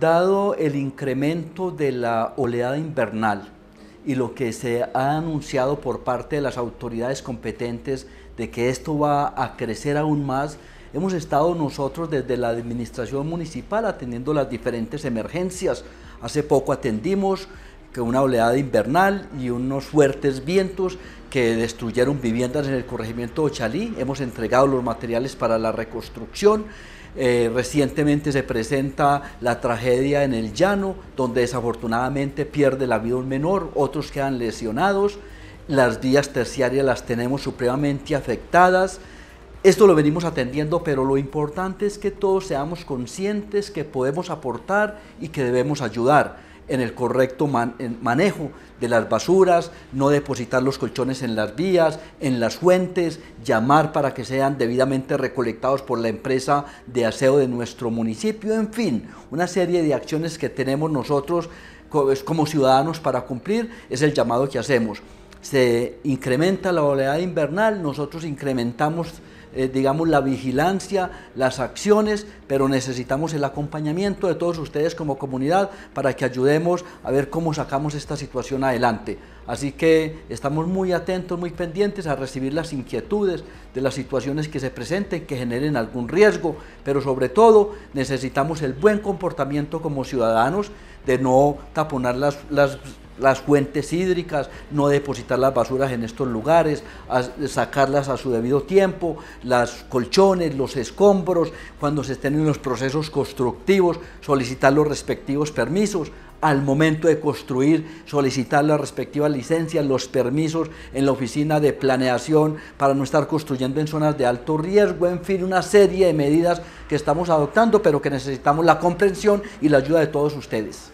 Dado el incremento de la oleada invernal y lo que se ha anunciado por parte de las autoridades competentes de que esto va a crecer aún más, hemos estado nosotros desde la administración municipal atendiendo las diferentes emergencias. Hace poco atendimos que una oleada invernal y unos fuertes vientos que destruyeron viviendas en el corregimiento de Ochalí. Hemos entregado los materiales para la reconstrucción. Eh, recientemente se presenta la tragedia en el llano, donde desafortunadamente pierde la vida un menor, otros quedan lesionados. Las vías terciarias las tenemos supremamente afectadas. Esto lo venimos atendiendo, pero lo importante es que todos seamos conscientes que podemos aportar y que debemos ayudar en el correcto manejo de las basuras, no depositar los colchones en las vías, en las fuentes, llamar para que sean debidamente recolectados por la empresa de aseo de nuestro municipio, en fin, una serie de acciones que tenemos nosotros como ciudadanos para cumplir es el llamado que hacemos. Se incrementa la oleada invernal, nosotros incrementamos eh, digamos, la vigilancia, las acciones, pero necesitamos el acompañamiento de todos ustedes como comunidad para que ayudemos a ver cómo sacamos esta situación adelante. Así que estamos muy atentos, muy pendientes a recibir las inquietudes de las situaciones que se presenten, que generen algún riesgo, pero sobre todo necesitamos el buen comportamiento como ciudadanos de no taponar las, las las fuentes hídricas, no depositar las basuras en estos lugares, sacarlas a su debido tiempo, las colchones, los escombros, cuando se estén en los procesos constructivos, solicitar los respectivos permisos, al momento de construir, solicitar las respectivas licencias, los permisos en la oficina de planeación para no estar construyendo en zonas de alto riesgo, en fin, una serie de medidas que estamos adoptando, pero que necesitamos la comprensión y la ayuda de todos ustedes.